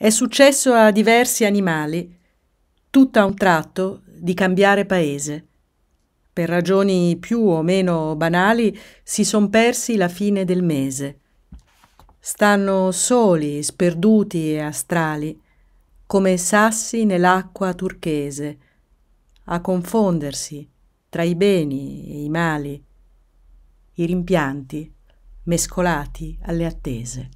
È successo a diversi animali, tutto a un tratto, di cambiare paese. Per ragioni più o meno banali si son persi la fine del mese. Stanno soli, sperduti e astrali, come sassi nell'acqua turchese, a confondersi tra i beni e i mali, i rimpianti mescolati alle attese.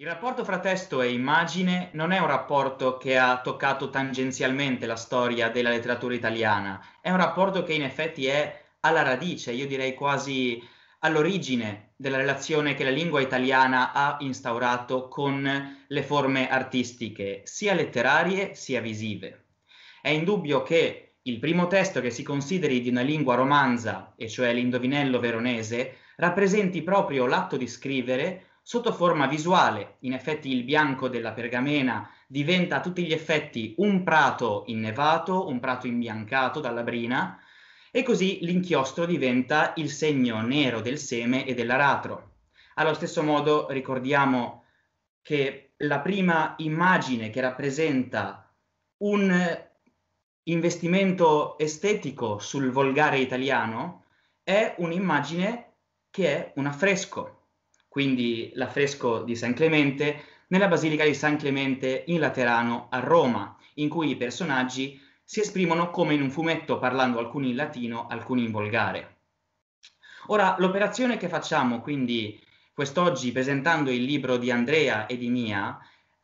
Il rapporto fra testo e immagine non è un rapporto che ha toccato tangenzialmente la storia della letteratura italiana, è un rapporto che in effetti è alla radice, io direi quasi all'origine della relazione che la lingua italiana ha instaurato con le forme artistiche, sia letterarie sia visive. È indubbio che il primo testo che si consideri di una lingua romanza, e cioè l'indovinello veronese, rappresenti proprio l'atto di scrivere sotto forma visuale. In effetti il bianco della pergamena diventa a tutti gli effetti un prato innevato, un prato imbiancato dalla brina, e così l'inchiostro diventa il segno nero del seme e dell'aratro. Allo stesso modo ricordiamo che la prima immagine che rappresenta un investimento estetico sul volgare italiano è un'immagine che è un affresco, quindi l'affresco di San Clemente, nella Basilica di San Clemente in Laterano a Roma, in cui i personaggi si esprimono come in un fumetto parlando alcuni in latino, alcuni in volgare. Ora, l'operazione che facciamo quindi quest'oggi presentando il libro di Andrea e di Mia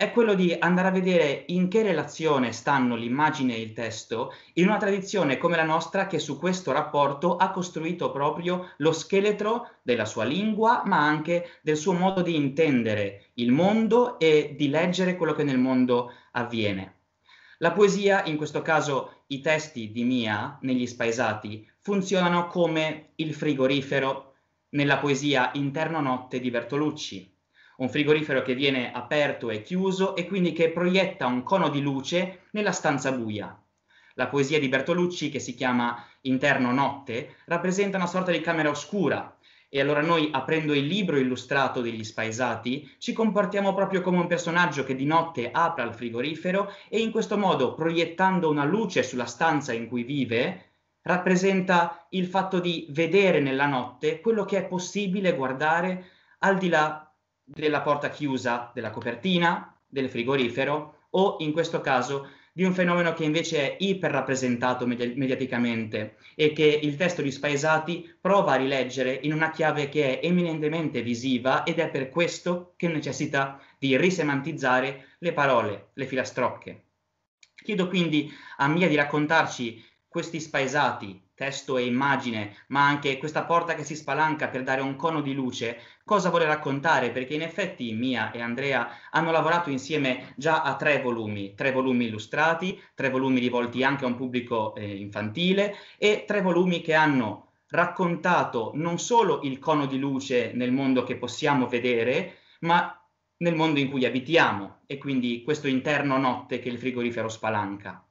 è quello di andare a vedere in che relazione stanno l'immagine e il testo in una tradizione come la nostra che su questo rapporto ha costruito proprio lo scheletro della sua lingua, ma anche del suo modo di intendere il mondo e di leggere quello che nel mondo avviene. La poesia, in questo caso i testi di Mia negli spaesati, funzionano come il frigorifero nella poesia Interno Notte di Bertolucci un frigorifero che viene aperto e chiuso e quindi che proietta un cono di luce nella stanza buia. La poesia di Bertolucci, che si chiama Interno Notte, rappresenta una sorta di camera oscura, e allora noi, aprendo il libro illustrato degli spaesati, ci comportiamo proprio come un personaggio che di notte apre al frigorifero e in questo modo, proiettando una luce sulla stanza in cui vive, rappresenta il fatto di vedere nella notte quello che è possibile guardare al di là della porta chiusa della copertina, del frigorifero o in questo caso di un fenomeno che invece è iperrappresentato medi- mediaticamente e che il testo di Spaesati prova a rileggere in una chiave che è eminentemente visiva ed è per questo che necessita di risemantizzare le parole, le filastrocche. Chiedo quindi a Mia di raccontarci questi spaesati, testo e immagine, ma anche questa porta che si spalanca per dare un cono di luce, cosa vuole raccontare? Perché in effetti Mia e Andrea hanno lavorato insieme già a tre volumi, tre volumi illustrati, tre volumi rivolti anche a un pubblico eh, infantile e tre volumi che hanno raccontato non solo il cono di luce nel mondo che possiamo vedere, ma nel mondo in cui abitiamo e quindi questo interno notte che il frigorifero spalanca.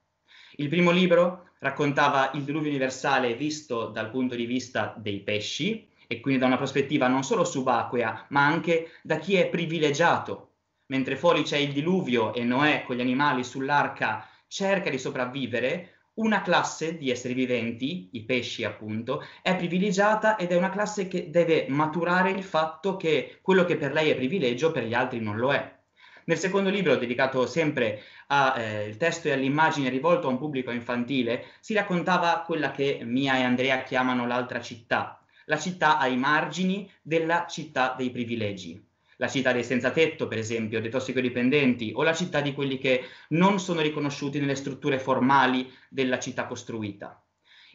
Il primo libro raccontava il diluvio universale visto dal punto di vista dei pesci e quindi da una prospettiva non solo subacquea, ma anche da chi è privilegiato. Mentre fuori c'è il diluvio e Noè con gli animali sull'arca cerca di sopravvivere, una classe di esseri viventi, i pesci appunto, è privilegiata ed è una classe che deve maturare il fatto che quello che per lei è privilegio per gli altri non lo è. Nel secondo libro, dedicato sempre al eh, testo e all'immagine rivolto a un pubblico infantile, si raccontava quella che Mia e Andrea chiamano l'altra città, la città ai margini della città dei privilegi. La città dei senza tetto, per esempio, dei tossicodipendenti, o la città di quelli che non sono riconosciuti nelle strutture formali della città costruita.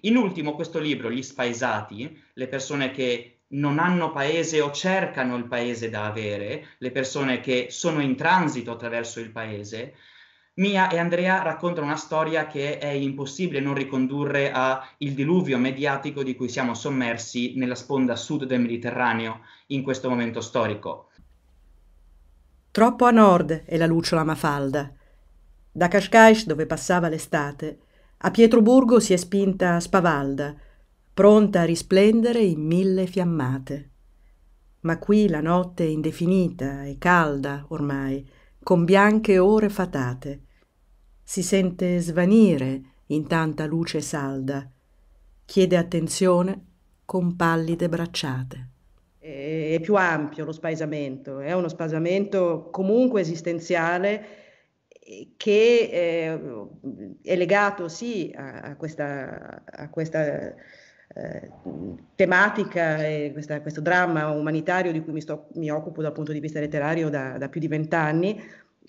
In ultimo, questo libro, Gli spaesati, le persone che non hanno paese o cercano il paese da avere, le persone che sono in transito attraverso il paese, Mia e Andrea raccontano una storia che è impossibile non ricondurre al diluvio mediatico di cui siamo sommersi nella sponda sud del Mediterraneo in questo momento storico. Troppo a nord è la lucciola Mafalda. Da Cascais, dove passava l'estate, a Pietroburgo si è spinta Spavalda, pronta a risplendere in mille fiammate. Ma qui la notte è indefinita e calda ormai, con bianche ore fatate. Si sente svanire in tanta luce salda. Chiede attenzione con pallide bracciate. È più ampio lo spaesamento, è uno spaesamento comunque esistenziale che eh, è legato sì a, questa, a questa eh, tematica e questa, questo dramma umanitario di cui mi, sto, mi, occupo dal punto di vista letterario da, da più di vent'anni,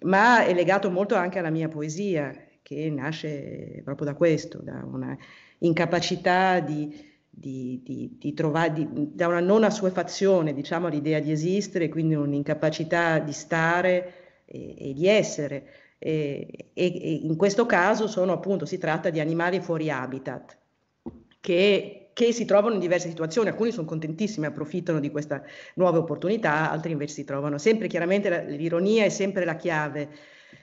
ma è legato molto anche alla mia poesia, che nasce proprio da questo, da una incapacità di, di, di, di trovare, da una non assuefazione diciamo, all'idea di esistere, quindi un'incapacità di stare e, e di essere. E, e, in questo caso sono appunto, si tratta di animali fuori habitat che, che, si trovano in diverse situazioni, alcuni sono contentissimi, approfittano di questa nuova opportunità, altri invece si trovano sempre, chiaramente l'ironia è sempre la chiave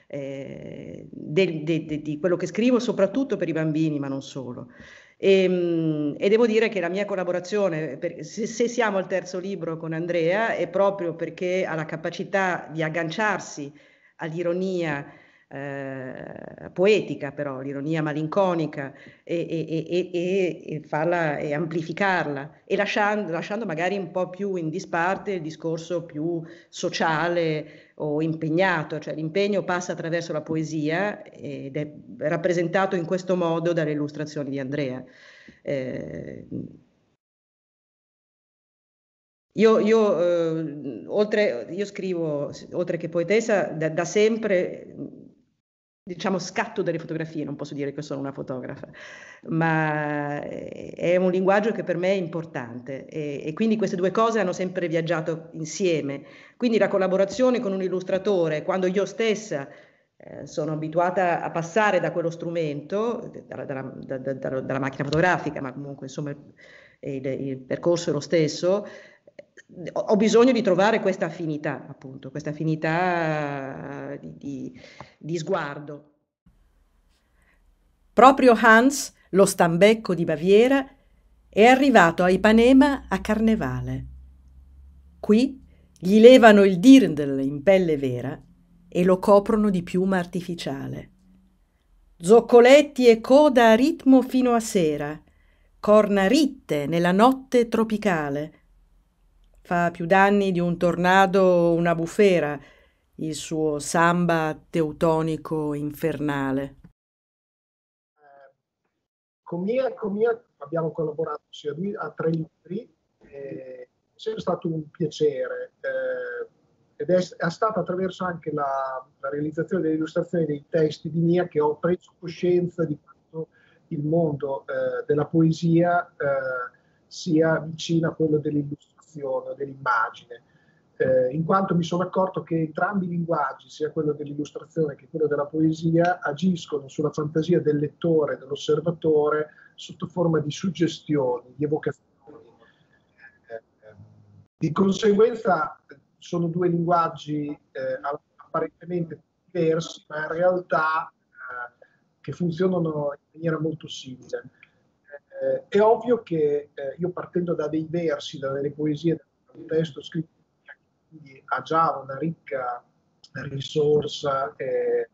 eh, de, de, de, di quello che scrivo, soprattutto per i bambini, ma non solo. E, ehm, e, devo dire che la mia collaborazione, per, se, se, siamo al terzo libro con Andrea, è proprio perché ha la capacità di agganciarsi all'ironia eh, poetica, però l'ironia malinconica, e, e, e, e, farla e amplificarla, e lasciando, lasciando magari un po' più in disparte il discorso più sociale o impegnato, cioè l'impegno passa attraverso la poesia ed è rappresentato in questo modo dalle illustrazioni di Andrea. Eh, io, io, eh, oltre, io, scrivo, oltre che poetessa, da, da, sempre, diciamo, scatto delle fotografie, non posso dire che sono una fotografa, ma è un linguaggio che per me è importante e, e quindi queste due cose hanno sempre viaggiato insieme. Quindi la collaborazione con un illustratore, quando io stessa eh, sono abituata a passare da quello strumento, dalla, dalla, dalla, dalla macchina fotografica, ma comunque insomma il, il percorso è lo stesso, ho bisogno di trovare questa affinità, appunto, questa affinità di, di, di sguardo. Proprio Hans, lo stambecco di Baviera, è arrivato a Ipanema a carnevale. Qui gli levano il dirndl in pelle vera e lo coprono di piuma artificiale. Zoccoletti e coda a ritmo fino a sera, corna ritte nella notte tropicale, Fa più danni di un tornado o una bufera, il suo samba teutonico infernale. con, Mia, con Mia abbiamo collaborato sia lui a tre libri, è sempre stato un piacere eh, ed è, è stato attraverso anche la, la realizzazione delle illustrazioni dei testi di Mia che ho preso coscienza di quanto il mondo eh, della poesia eh, sia vicino a quello dell'illustrazione dell'illustrazione dell'immagine, eh, in quanto mi sono accorto che entrambi i linguaggi, sia quello dell'illustrazione che quello della poesia, agiscono sulla fantasia del lettore, dell'osservatore, sotto forma di suggestioni, di evocazioni. Eh, di conseguenza sono due linguaggi eh, apparentemente diversi, ma in realtà eh, che funzionano in maniera molto simile. Eh, è ovvio che eh, io partendo da dei versi, da delle poesie, da un testo scritto, quindi ha già una ricca risorsa eh,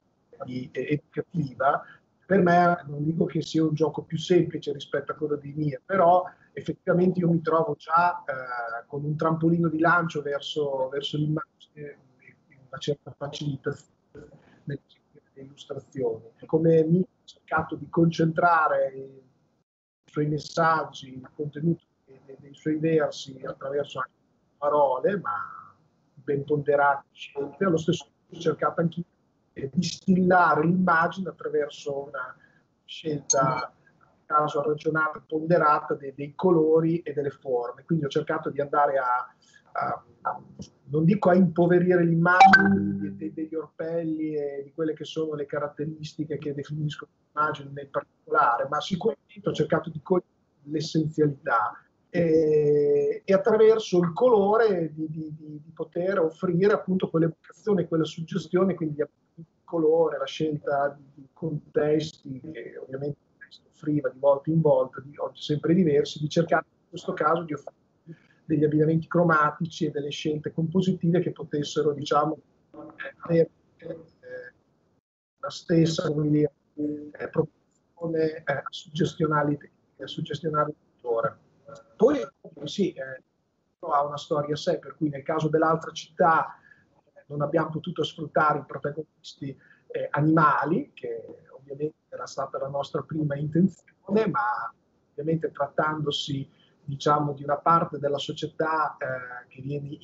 educativa, per me non dico che sia un gioco più semplice rispetto a quello di Mia, però effettivamente io mi trovo già eh, con un trampolino di lancio verso, verso l'immagine una certa facilitazione nelle illustrazioni. Come mi ho cercato di concentrare suoi messaggi, il contenuto dei, dei suoi versi attraverso anche parole, ma ben ponderate scelte, allo stesso tempo ho cercato anche di distillare l'immagine attraverso una scelta caso ragionata, ponderata dei, dei, colori e delle forme. Quindi ho cercato di andare a, a non dico a impoverire l'immagine degli orpelli e di quelle che sono le caratteristiche che definiscono l'immagine nel particolare, ma sicuramente ho cercato di cogliere l'essenzialità. E, e, attraverso il colore di, di, di, di poter offrire appunto quell'evocazione, quella suggestione, quindi il colore, la scelta di, contesti che ovviamente offriva di volta in volta, di oggi sempre diversi, di cercare in questo caso di offrire degli abbinamenti cromatici e delle scelte compositive che potessero, diciamo, avere eh, la stessa eh, proporzione eh, suggestionale, suggestionale lettore. Poi sì, eh, ha una storia a sé, per cui nel caso dell'altra città eh, non abbiamo potuto sfruttare i protagonisti eh, animali, che ovviamente era stata la nostra prima intenzione, ma ovviamente trattandosi diciamo, di una parte della società eh, che viene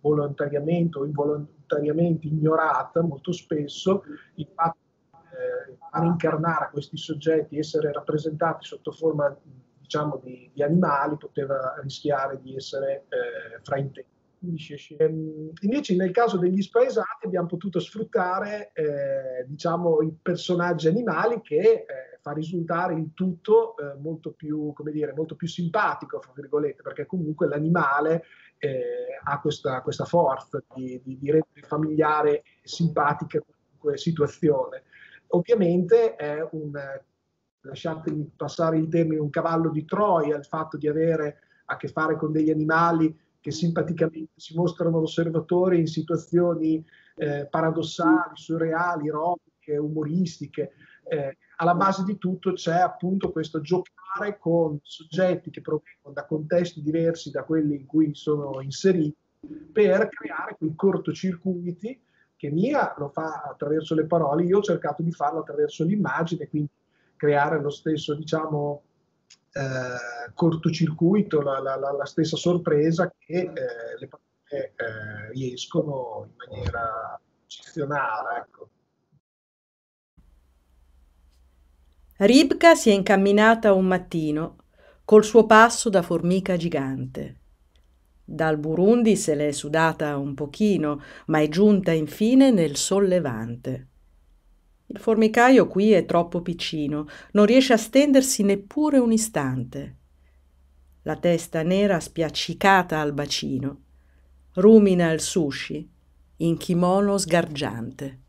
volontariamente o involontariamente ignorata molto spesso, il fatto di eh, incarnare questi soggetti, essere rappresentati sotto forma diciamo, di, di animali, poteva rischiare di essere eh, frainteso. Ehm, invece nel caso degli spaesati abbiamo potuto sfruttare eh, diciamo, i personaggi animali che eh, fa risultare il tutto eh, molto, più, dire, molto più simpatico, fra virgolette, perché comunque l'animale eh, ha questa, questa, forza di, di, di rendere familiare e simpatica qualunque situazione. Ovviamente è un, lasciatemi passare il termine, un cavallo di Troia, il fatto di avere a che fare con degli animali che simpaticamente si mostrano all'osservatore in situazioni eh, paradossali, surreali, ironiche, umoristiche. Eh, alla base di tutto c'è appunto questo giocare con soggetti che provengono da contesti diversi da quelli in cui sono inseriti per creare quei cortocircuiti che Mia lo fa attraverso le parole, io ho cercato di farlo attraverso l'immagine, quindi creare lo stesso, diciamo, eh, cortocircuito, la, la, la, stessa sorpresa che eh, le parole eh, riescono in maniera eccezionale. Ecco. Ribka si è incamminata un mattino col suo passo da formica gigante. Dal Burundi se l'è sudata un pochino, ma è giunta infine nel sollevante. Il formicaio qui è troppo piccino, non riesce a stendersi neppure un istante. La testa nera spiaccicata al bacino rumina il sushi in kimono sgargiante.